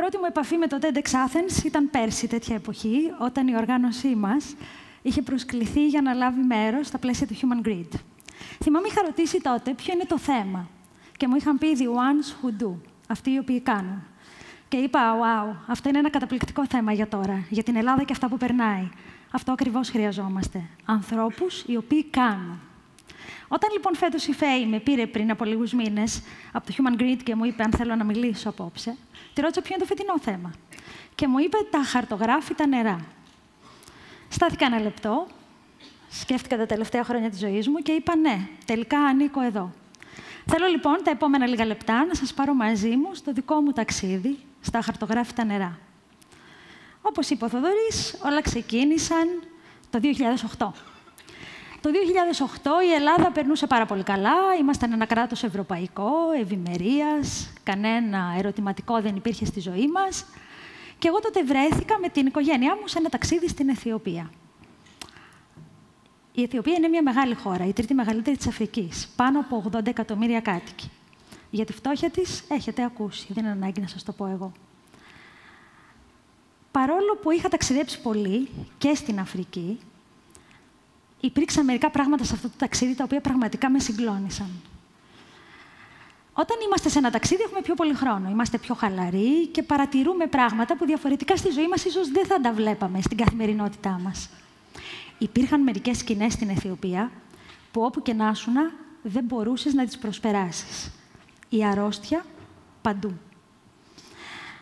πρώτη μου επαφή με το TEDx Athens ήταν πέρσι τέτοια εποχή, όταν η οργάνωσή μας είχε προσκληθεί για να λάβει μέρος στα πλαίσια του Human Grid. Θυμάμαι είχα ρωτήσει τότε ποιο είναι το θέμα και μου είχαν πει «The ones who do», αυτοί οι οποίοι κάνουν. Και είπα «Wow, αυτό είναι ένα καταπληκτικό θέμα για τώρα, για την Ελλάδα και αυτά που περνάει». Αυτό ακριβώς χρειαζόμαστε. Ανθρώπους οι οποίοι κάνουν. Όταν λοιπόν φέτος η ΦΕΗ με πήρε πριν από λίγους μήνες από το Human Grid και μου είπε αν θέλω να μιλήσω απόψε, τη ρώτησα ποιο είναι το φετινό θέμα; Και μου είπε τα χαρτογράφητα νερά. Στάθηκα ένα λεπτό, σκέφτηκα τα τελευταία χρόνια της ζωής μου και είπα ναι, τελικά ανήκω εδώ. Θέλω λοιπόν τα επόμενα λίγα λεπτά να σας πάρω μαζί μου στο δικό μου ταξίδι στα χαρτογράφητα νερά. Όπως είπε ο Θοδωρής, όλα ξεκίνησαν το 2008. Το 2008 η Ελλάδα περνούσε πάρα πολύ καλά. Ήμασταν ένα κράτος ευρωπαϊκό, ευημερίας, κανένα ερωτηματικό δεν υπήρχε στη ζωή μας. Και εγώ τότε βρέθηκα με την οικογένειά μου σε ένα ταξίδι στην Αιθιοπία. Η Αιθιοπία είναι μια μεγάλη χώρα, η τρίτη μεγαλύτερη της Αφρικής, πάνω από 80 εκατομμύρια κάτοικοι. Για τη φτώχεια της έχετε ακούσει, δεν είναι ανάγκη να σας το πω εγώ. Παρόλο που είχα ταξιδέψει πολύ και στην Αφρική, υπήρξαν μερικά πράγματα σε αυτό το ταξίδι τα οποία πραγματικά με συγκλώνησαν. Όταν είμαστε σε ένα ταξίδι, έχουμε πιο πολύ χρόνο. Είμαστε πιο χαλαροί και παρατηρούμε πράγματα που διαφορετικά στη ζωή μας ίσως δεν θα τα βλέπαμε στην καθημερινότητά μας. Υπήρχαν μερικές σκηνές στην Αιθιοπία που όπου και να ήσουν δεν μπορούσες να τις προσπεράσεις. Η αρρώστια παντού.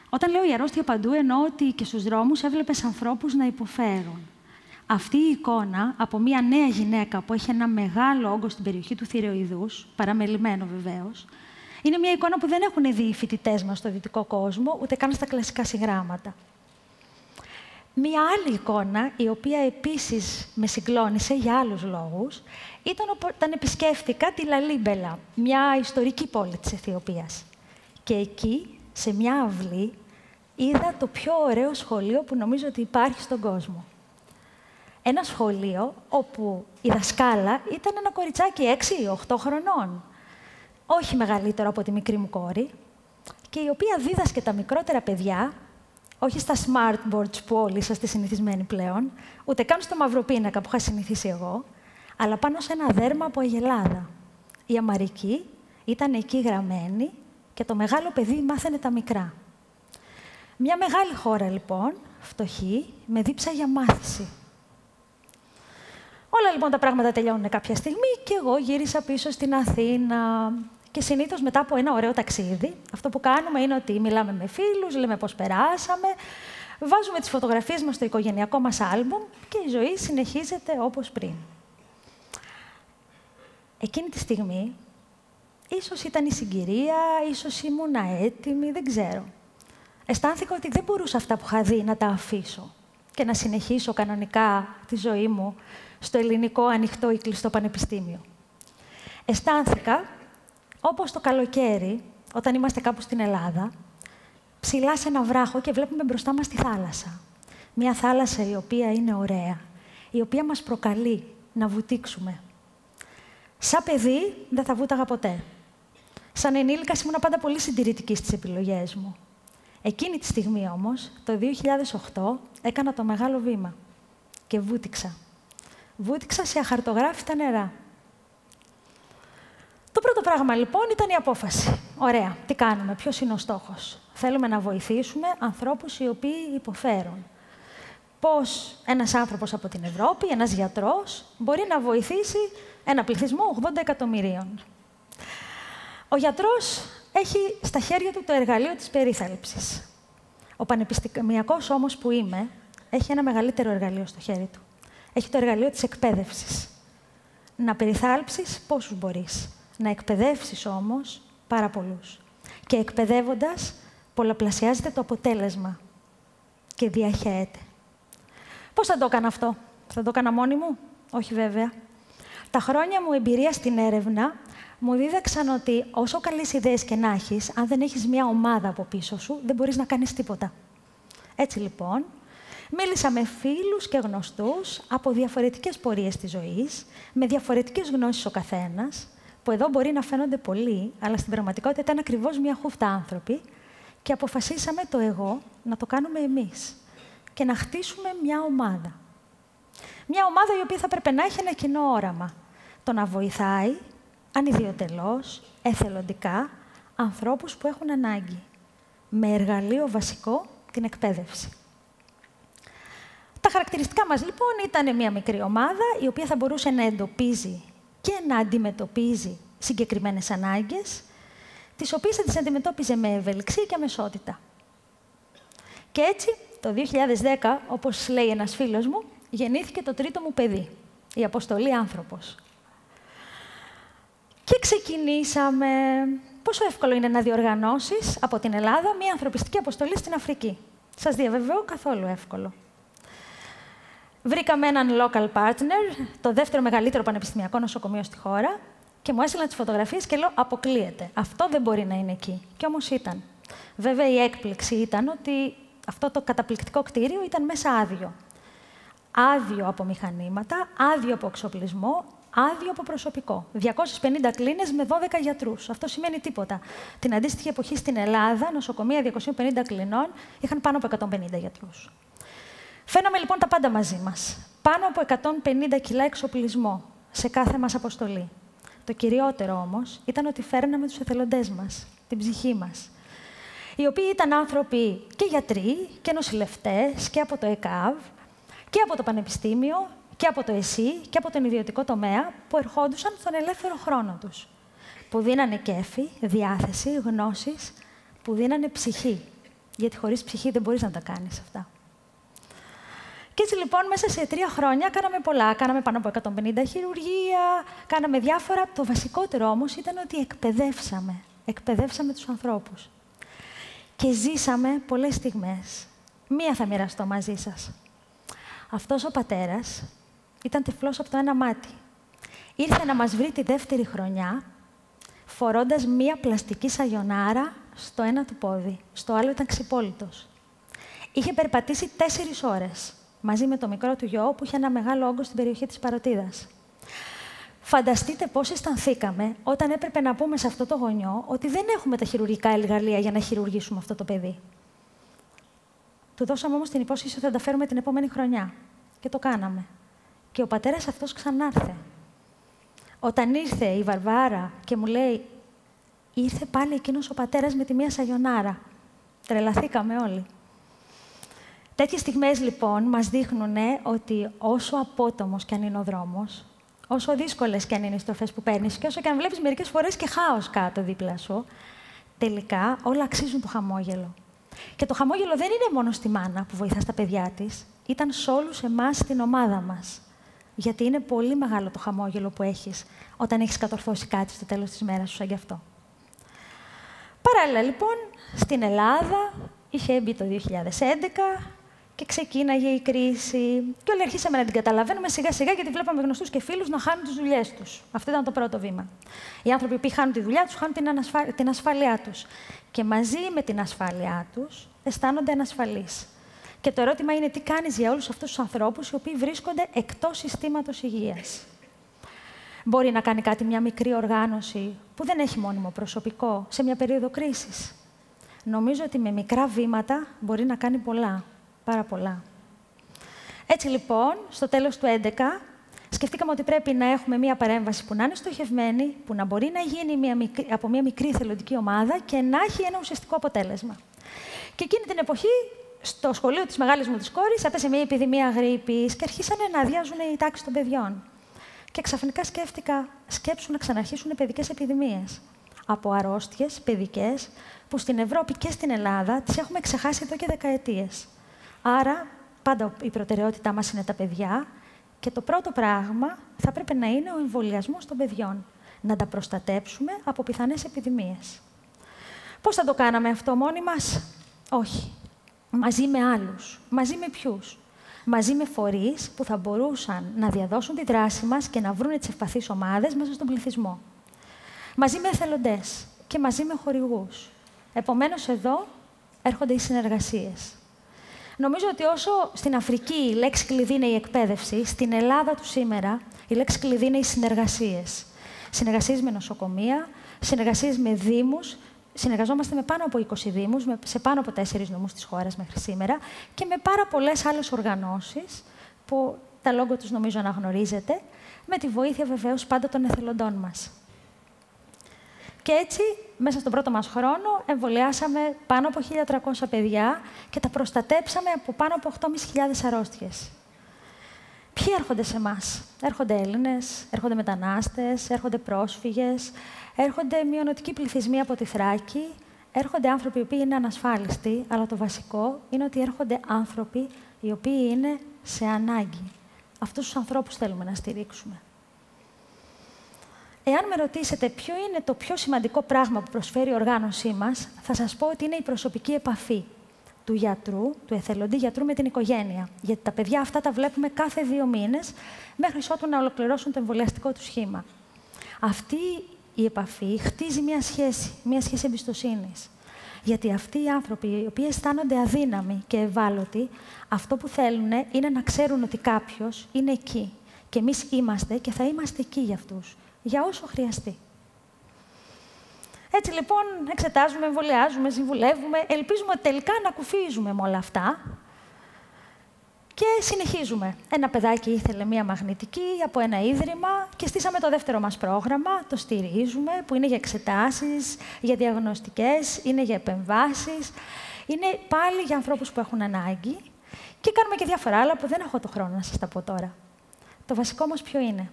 Όταν λέω η αρρώστια παντού, εννοώ ότι και στους δρόμους έβλεπες ανθρώπους να υποφέρουν. Αυτή η εικόνα από μια νέα γυναίκα που έχει ένα μεγάλο όγκο στην περιοχή του θηροειδούς, παραμελημένο βεβαίως, είναι μια εικόνα που δεν έχουν δει οι φοιτητές μας στο δυτικό κόσμο, ούτε καν στα κλασικά συγγράμματα. Μία άλλη εικόνα, η οποία επίσης με συγκλώνησε για άλλους λόγους, ήταν όταν επισκέφθηκα τη Λαλίμπελα, μια ιστορική πόλη της Αιθιοπίας. Και εκεί, σε μια αυλή, είδα το πιο ωραίο σχολείο που νομίζω ότι υπάρχει στον κόσμο ένα σχολείο όπου η δασκάλα ήταν ένα κοριτσάκι 6-8 χρονών. Όχι μεγαλύτερο από τη μικρή μου κόρη, και η οποία δίδασκε τα μικρότερα παιδιά, όχι στα smart boards που όλοι είσαστε συνηθισμένοι πλέον, ούτε καν στο μαυροπίνακα που είχα συνηθίσει εγώ, αλλά πάνω σε ένα δέρμα από αγελάδα. Η Αμαρική ήταν εκεί γραμμένη και το μεγάλο παιδί μάθαινε τα μικρά. Μια μεγάλη χώρα, λοιπόν, φτωχή, με δίψα για μάθηση. Όλα λοιπόν τα πράγματα τελειώνουν κάποια στιγμή και εγώ γύρισα πίσω στην Αθήνα. Και συνήθως μετά από ένα ωραίο ταξίδι, αυτό που κάνουμε είναι ότι μιλάμε με φίλους, λέμε πώς περάσαμε, βάζουμε τις φωτογραφίες μας στο οικογενειακό μας άλμπουμ και η ζωή συνεχίζεται όπως πριν. Εκείνη τη στιγμή, ίσως ήταν η συγκυρία, ίσως ήμουν έτοιμη, δεν ξέρω. Αισθάνθηκα ότι δεν μπορούσα αυτά που είχα δει να τα αφήσω και να συνεχίσω κανονικά τη ζωή μου στο ελληνικό ανοιχτό ή κλειστό πανεπιστήμιο. Αισθάνθηκα, όπως το καλοκαίρι, όταν είμαστε κάπου στην Ελλάδα, ψηλά σε ένα βράχο και βλέπουμε μπροστά μας τη θάλασσα. Μια θάλασσα η οποία είναι ωραία, η οποία μας προκαλεί να βουτήξουμε. Σαν παιδί δεν θα βούταγα ποτέ. Σαν ενήλικας ήμουν πάντα πολύ συντηρητική στις επιλογές μου. Εκείνη τη στιγμή όμως, το 2008, έκανα το μεγάλο βήμα και βούτυξα βούτυξα σε αχαρτογράφητα νερά. Το πρώτο πράγμα λοιπόν ήταν η απόφαση. Ωραία, τι κάνουμε, ποιος είναι ο στόχος. Θέλουμε να βοηθήσουμε ανθρώπους οι οποίοι υποφέρουν. Πώς ένας άνθρωπος από την Ευρώπη, ένας γιατρός, μπορεί να βοηθήσει ένα πληθυσμό 80 εκατομμυρίων. Ο γιατρός έχει στα χέρια του το εργαλείο της περίθαλψης. Ο πανεπιστημιακός όμως που είμαι, έχει ένα μεγαλύτερο εργαλείο στο χέρι του έχει το εργαλείο της εκπαίδευσης. Να περιθάλψεις πόσους μπορείς. Να εκπαιδεύσεις όμως πάρα πολλούς. Και εκπαιδεύοντας, πολλαπλασιάζεται το αποτέλεσμα και διαχέεται. Πώς θα το έκανα αυτό; Θα το έκανα μόνη μου; Όχι βέβαια. Τα χρόνια μου εμπειρία στην έρευνα μου δίδαξαν ότι όσο καλές ιδέες και να έχεις, αν δεν έχεις μια ομάδα από πίσω σου, δεν μπορείς να κάνεις τίποτα. Έτσι λοιπόν, Μίλησα με φίλους και γνωστούς από διαφορετικές πορείες της ζωής, με διαφορετικές γνώσεις ο καθένας, που εδώ μπορεί να φαίνονται πολλοί, αλλά στην πραγματικότητα ήταν ακριβώς μια χούφτα άνθρωποι, και αποφασίσαμε το εγώ να το κάνουμε εμείς και να χτίσουμε μια ομάδα. Μια ομάδα η οποία θα πρέπει να έχει ένα κοινό όραμα. Το να βοηθάει, ανιδιοτελώς, εθελοντικά, ανθρώπους που έχουν ανάγκη. Με εργαλείο βασικό την εκπαίδευση. Τα χαρακτηριστικά μας λοιπόν ήταν μια μικρή ομάδα η οποία θα μπορούσε να εντοπίζει και να αντιμετωπίζει συγκεκριμένες ανάγκες, τις οποίες θα τις αντιμετώπιζε με ευελιξία και αμεσότητα. Και έτσι, το 2010, όπως λέει ένας φίλος μου, γεννήθηκε το τρίτο μου παιδί, η Αποστολή Άνθρωπος. Και ξεκινήσαμε. Πόσο εύκολο είναι να διοργανώσεις από την Ελλάδα μια ανθρωπιστική αποστολή στην Αφρική; Σας διαβεβαιώ καθόλου εύκολο. Βρήκαμε έναν local partner, το δεύτερο μεγαλύτερο πανεπιστημιακό νοσοκομείο στη χώρα, και μου έστειλαν τις φωτογραφίες και λέω: Αποκλείεται. Αυτό δεν μπορεί να είναι εκεί. Και όμως ήταν. Βέβαια, η έκπληξη ήταν ότι αυτό το καταπληκτικό κτίριο ήταν μέσα άδειο. Άδειο από μηχανήματα, άδειο από εξοπλισμό, άδειο από προσωπικό. 250 κλίνες με 12 γιατρούς. Αυτό σημαίνει τίποτα. Την αντίστοιχη εποχή στην Ελλάδα, νοσοκομεία 250 κλινών είχαν πάνω από 150 γιατρούς. Φαίναμε λοιπόν τα πάντα μαζί μας. Πάνω από 150 κιλά εξοπλισμό σε κάθε μας αποστολή. Το κυριότερο όμως ήταν ότι φέρναμε τους εθελοντές μας, την ψυχή μας. Οι οποίοι ήταν άνθρωποι και γιατροί και νοσηλευτές και από το ΕΚΑΒ και από το Πανεπιστήμιο και από το ΕΣΥ και από τον ιδιωτικό τομέα που ερχόντουσαν στον ελεύθερο χρόνο τους. Που δίνανε κέφι, διάθεση, γνώσεις, που δίνανε ψυχή. Γιατί χωρίς ψυχή δεν μπορείς να τα κάνεις αυτά. Και έτσι λοιπόν μέσα σε τρία χρόνια κάναμε πολλά. Κάναμε πάνω από 150 χειρουργία, κάναμε διάφορα. Το βασικότερο όμως ήταν ότι εκπαιδεύσαμε. Εκπαιδεύσαμε τους ανθρώπους. Και ζήσαμε πολλές στιγμές. Μία θα μοιραστώ μαζί σας. Αυτός ο πατέρας ήταν τυφλός από το ένα μάτι. Ήρθε να μας βρει τη δεύτερη χρονιά, φορώντας μία πλαστική σαγιονάρα στο ένα του πόδι. Στο άλλο ήταν ξυπόλυτος. Είχε περπατήσει τέσσερις ώρες μαζί με το μικρό του γιο που είχε ένα μεγάλο όγκο στην περιοχή της Παροτίδας. Φανταστείτε πώς αισθανθήκαμε όταν έπρεπε να πούμε σε αυτό το γονιό ότι δεν έχουμε τα χειρουργικά εργαλεία για να χειρουργήσουμε αυτό το παιδί. Του δώσαμε όμως την υπόσχεση ότι θα τα φέρουμε την επόμενη χρονιά. Και το κάναμε. Και ο πατέρας αυτός ξανάρθε. Όταν ήρθε η Βαρβάρα και μου λέει ήρθε πάλι εκείνος ο πατέρας με τη μία σαγιονάρα. Τρελαθήκαμε όλοι. Τέτοιες στιγμές, λοιπόν, μας δείχνουν ότι όσο απότομος και αν είναι ο δρόμος, όσο δύσκολες και αν είναι οι στροφές που παίρνεις και όσο και αν βλέπεις μερικές φορές και χάος κάτω δίπλα σου, τελικά όλα αξίζουν το χαμόγελο. Και το χαμόγελο δεν είναι μόνο στη μάνα που βοηθάς τα παιδιά της, ήταν σε όλους εμάς στην ομάδα μας. Γιατί είναι πολύ μεγάλο το χαμόγελο που έχεις όταν έχεις κατορθώσει κάτι στο τέλος της μέρας σου σαν γι' αυτό. Παράλληλα, λοιπόν, στην Ελλάδα είχε μπει το 2011 και ξεκίναγε η κρίση. Και όλοι αρχίσαμε να την καταλαβαίνουμε σιγά σιγά γιατί βλέπαμε γνωστούς και φίλους να χάνουν τις δουλειές τους. Αυτό ήταν το πρώτο βήμα. Οι άνθρωποι που χάνουν τη δουλειά τους χάνουν την, ανασφα... την ασφάλειά τους. Και μαζί με την ασφάλειά τους αισθάνονται ανασφαλείς. Και το ερώτημα είναι τι κάνεις για όλους αυτούς τους ανθρώπους οι οποίοι βρίσκονται εκτός συστήματος υγείας. Μπορεί να κάνει κάτι μια μικρή οργάνωση που δεν έχει μόνιμο προσωπικό σε μια περίοδο κρίσης. Νομίζω ότι με μικρά βήματα μπορεί να κάνει πολλά πάρα πολλά. Έτσι λοιπόν, στο τέλος του 2011, σκεφτήκαμε ότι πρέπει να έχουμε μία παρέμβαση που να είναι στοχευμένη, που να μπορεί να γίνει μια μικρή, από μία μικρή θελοντική ομάδα και να έχει ένα ουσιαστικό αποτέλεσμα. Και εκείνη την εποχή, στο σχολείο της μεγάλης μου της κόρης, έπεσε μία επιδημία γρήπης και αρχίσανε να αδειάζουν οι τάξεις των παιδιών. Και ξαφνικά σκέφτηκα, σκέψου να ξαναρχίσουν παιδικές επιδημίες. Από αρρώστιες, παιδικές, που στην Ευρώπη και στην Ελλάδα τις έχουμε ξεχάσει εδώ και δεκαετίες. Άρα, πάντα η προτεραιότητά μας είναι τα παιδιά και το πρώτο πράγμα θα πρέπει να είναι ο εμβολιασμός των παιδιών. Να τα προστατέψουμε από πιθανές επιδημίες. Πώς θα το κάναμε αυτό μόνοι μας; Όχι. Μαζί με άλλους. Μαζί με ποιους; Μαζί με φορείς που θα μπορούσαν να διαδώσουν τη δράση μας και να βρουν τις ευπαθείς ομάδες μέσα στον πληθυσμό. Μαζί με εθελοντές και μαζί με χορηγούς. Επομένως, εδώ έρχονται οι συνεργασίες. Νομίζω ότι όσο στην Αφρική η λέξη κλειδί είναι η εκπαίδευση, στην Ελλάδα του σήμερα η λέξη κλειδί είναι οι συνεργασίες. Συνεργασίες με νοσοκομεία, συνεργασίες με δήμους, συνεργαζόμαστε με πάνω από 20 Δήμους, σε πάνω από 4 νομούς της χώρας μέχρι σήμερα και με πάρα πολλές άλλες οργανώσεις που τα λόγω τους νομίζω αναγνωρίζετε, με τη βοήθεια βεβαίως πάντα των εθελοντών μας. Και έτσι, μέσα στον πρώτο μας χρόνο, εμβολιάσαμε πάνω από 1.300 παιδιά και τα προστατέψαμε από πάνω από 8.500 αρρώστιες. Ποιοι έρχονται σε εμάς, Έρχονται Έλληνες, έρχονται μετανάστες, έρχονται πρόσφυγες, έρχονται μειονοτικοί πληθυσμοί από τη Θράκη, έρχονται άνθρωποι οι οποίοι είναι ανασφάλιστοι, αλλά το βασικό είναι ότι έρχονται άνθρωποι οι οποίοι είναι σε ανάγκη. Αυτούς τους ανθρώπους θέλουμε να στηρίξουμε. Εάν με ρωτήσετε ποιο είναι το πιο σημαντικό πράγμα που προσφέρει η οργάνωσή μας, θα σας πω ότι είναι η προσωπική επαφή του γιατρού, του εθελοντή γιατρού με την οικογένεια. Γιατί τα παιδιά αυτά τα βλέπουμε κάθε δύο μήνες, μέχρι ότου να ολοκληρώσουν το εμβολιαστικό τους σχήμα. Αυτή η επαφή χτίζει μια σχέση, μια σχέση εμπιστοσύνης. Γιατί αυτοί οι άνθρωποι, οι οποίοι αισθάνονται αδύναμοι και ευάλωτοι, αυτό που θέλουν είναι να ξέρουν ότι κάποιος είναι εκεί. Και εμείς είμαστε και θα είμαστε εκεί για αυτούς για όσο χρειαστεί. Έτσι λοιπόν εξετάζουμε, εμβολιάζουμε, συμβουλεύουμε, ελπίζουμε τελικά να κουφίζουμε με όλα αυτά και συνεχίζουμε. Ένα παιδάκι ήθελε μία μαγνητική από ένα ίδρυμα και στήσαμε το δεύτερο μας πρόγραμμα, το στηρίζουμε, που είναι για εξετάσεις, για διαγνωστικές, είναι για επεμβάσεις, είναι πάλι για ανθρώπους που έχουν ανάγκη και κάνουμε και διάφορα άλλα που δεν έχω το χρόνο να σας τα πω τώρα. Το βασικό όμως ποιο είναι;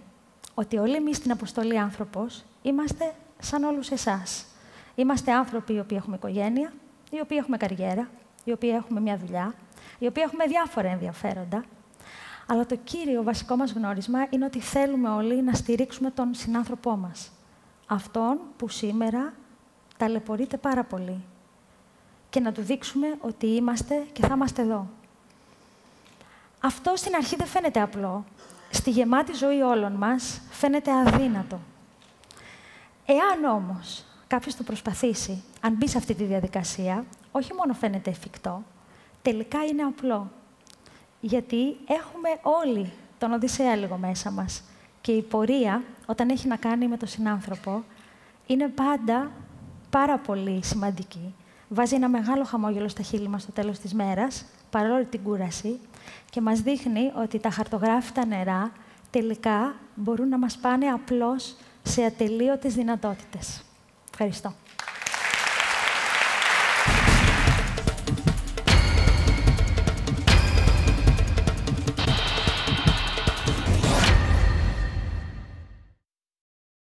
Ότι όλοι εμείς στην αποστολή άνθρωπος είμαστε σαν όλους εσάς. Είμαστε άνθρωποι οι οποίοι έχουμε οικογένεια, οι οποίοι έχουμε καριέρα, οι οποίοι έχουμε μια δουλειά, οι οποίοι έχουμε διάφορα ενδιαφέροντα. Αλλά το κύριο βασικό μας γνώρισμα είναι ότι θέλουμε όλοι να στηρίξουμε τον συνάνθρωπό μας. Αυτόν που σήμερα ταλαιπωρείται πάρα πολύ. Και να του δείξουμε ότι είμαστε και θα είμαστε εδώ. Αυτό στην αρχή δεν φαίνεται απλό, στη γεμάτη ζωή όλων μας φαίνεται αδύνατο. Εάν όμως κάποιος το προσπαθήσει, αν μπει σε αυτή τη διαδικασία, όχι μόνο φαίνεται εφικτό, τελικά είναι απλό. Γιατί έχουμε όλοι τον Οδυσσέα λίγο μέσα μας. Και η πορεία, όταν έχει να κάνει με τον συνάνθρωπο, είναι πάντα πάρα πολύ σημαντική. Βάζει ένα μεγάλο χαμόγελο στα χείλη μας στο τέλος της μέρας, παρόλο την κούραση, και μας δείχνει ότι τα χαρτογράφητα νερά τελικά μπορούν να μας πάνε απλώς σε ατελείωτες δυνατότητες. Frelstad.